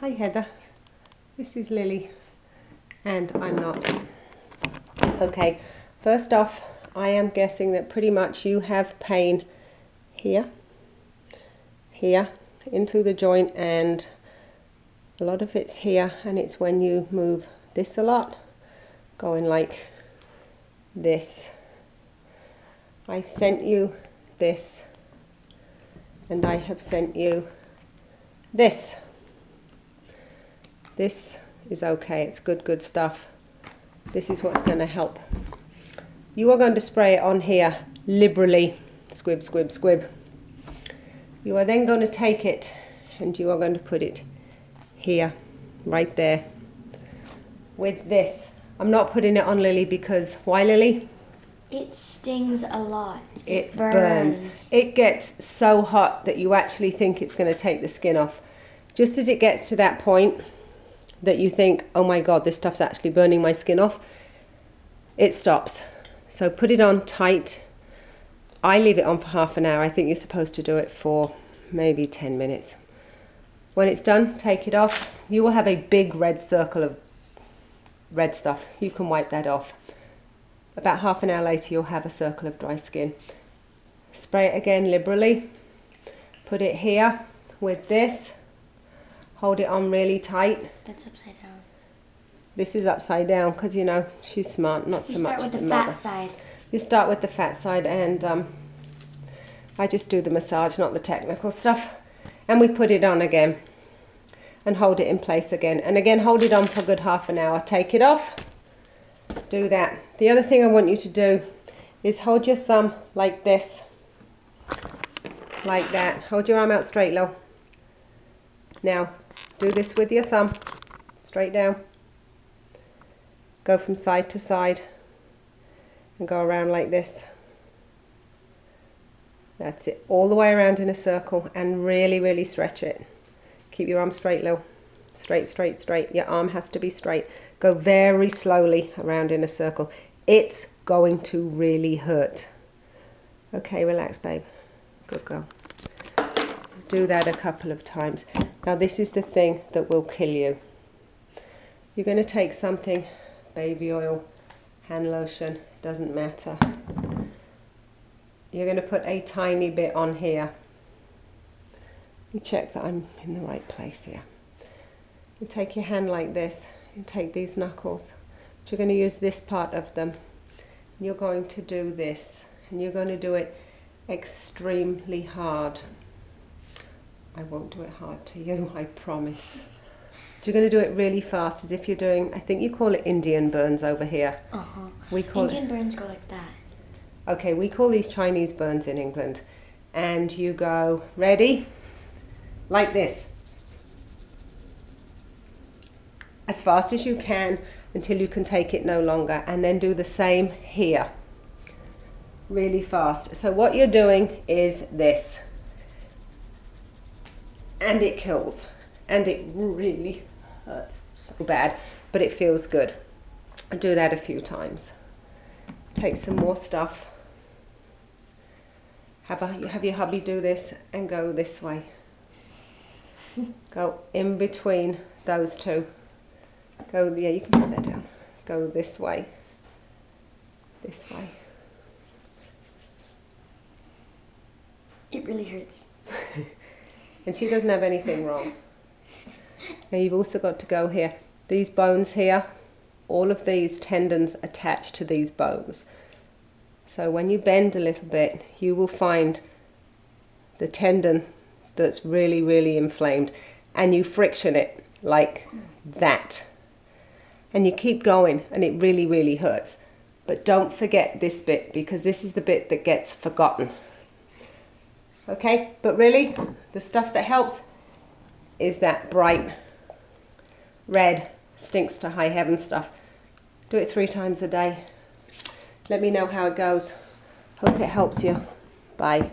Hi Heather, this is Lily and I'm not. Okay, first off, I am guessing that pretty much you have pain here, here, in through the joint and a lot of it's here and it's when you move this a lot, going like this. I've sent you this and I have sent you this. This is okay, it's good, good stuff. This is what's going to help. You are going to spray it on here liberally, squib, squib, squib. You are then going to take it and you are going to put it here, right there, with this. I'm not putting it on Lily because, why Lily? It stings a lot. It, it burns. burns. It gets so hot that you actually think it's going to take the skin off. Just as it gets to that point that you think, oh my god, this stuff's actually burning my skin off, it stops. So put it on tight. I leave it on for half an hour. I think you're supposed to do it for maybe 10 minutes. When it's done, take it off. You will have a big red circle of red stuff. You can wipe that off. About half an hour later, you'll have a circle of dry skin. Spray it again liberally. Put it here with this. Hold it on really tight. That's upside down. This is upside down because, you know, she's smart, not you so much the, the fat mother. side. You start with the fat side and um, I just do the massage, not the technical stuff. And we put it on again and hold it in place again. And again, hold it on for a good half an hour. Take it off do that. The other thing I want you to do is hold your thumb like this, like that. Hold your arm out straight, low. Now, do this with your thumb, straight down. Go from side to side and go around like this. That's it, all the way around in a circle and really, really stretch it. Keep your arm straight, low. Straight, straight, straight. Your arm has to be straight. Go very slowly around in a circle. It's going to really hurt. Okay, relax, babe. Good girl. Do that a couple of times. Now, this is the thing that will kill you. You're going to take something, baby oil, hand lotion, doesn't matter. You're going to put a tiny bit on here. You check that I'm in the right place here. You take your hand like this you take these knuckles. But you're going to use this part of them. You're going to do this. And you're going to do it extremely hard. I won't do it hard to you, I promise. You're going to do it really fast, as if you're doing, I think you call it Indian burns over here. Uh-huh. We call Indian it, burns go like that. Okay, we call these Chinese burns in England. And you go, ready? Like this. as fast as you can until you can take it no longer and then do the same here really fast so what you're doing is this and it kills and it really hurts so bad but it feels good do that a few times take some more stuff have, a, have your hubby do this and go this way go in between those two Go, yeah, you can put that down. Go this way. This way. It really hurts. and she doesn't have anything wrong. Now you've also got to go here. These bones here, all of these tendons attach to these bones. So when you bend a little bit, you will find the tendon that's really, really inflamed and you friction it like that and you keep going and it really, really hurts. But don't forget this bit because this is the bit that gets forgotten. Okay, but really the stuff that helps is that bright red stinks to high heaven stuff. Do it three times a day. Let me know how it goes. Hope it helps you. Bye.